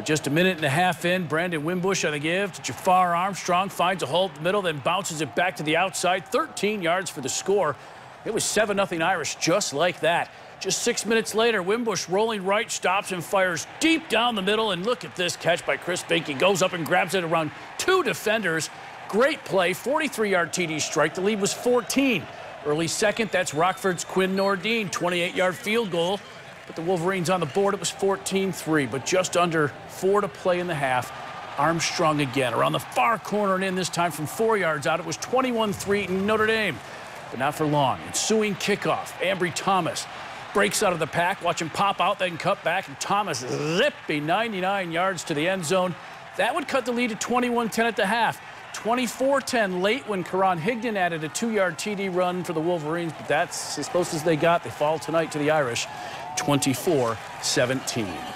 But just a minute and a half in, Brandon Wimbush on the give to Jafar Armstrong, finds a hole in the middle, then bounces it back to the outside, 13 yards for the score. It was 7-0 Irish just like that. Just six minutes later, Wimbush rolling right, stops and fires deep down the middle. And look at this catch by Chris Finke. Goes up and grabs it around two defenders. Great play, 43-yard TD strike. The lead was 14. Early second, that's Rockford's Quinn Nordin, 28-yard field goal. But the Wolverines on the board, it was 14-3, but just under four to play in the half. Armstrong again around the far corner and in this time from four yards out. It was 21-3 Notre Dame, but not for long. Ensuing kickoff, Ambry Thomas breaks out of the pack. Watch him pop out, then cut back, and Thomas zippy 99 yards to the end zone. That would cut the lead to 21-10 at the half. 24-10 late when Karan Higdon added a two-yard TD run for the Wolverines, but that's as close as they got. They fall tonight to the Irish, 24-17.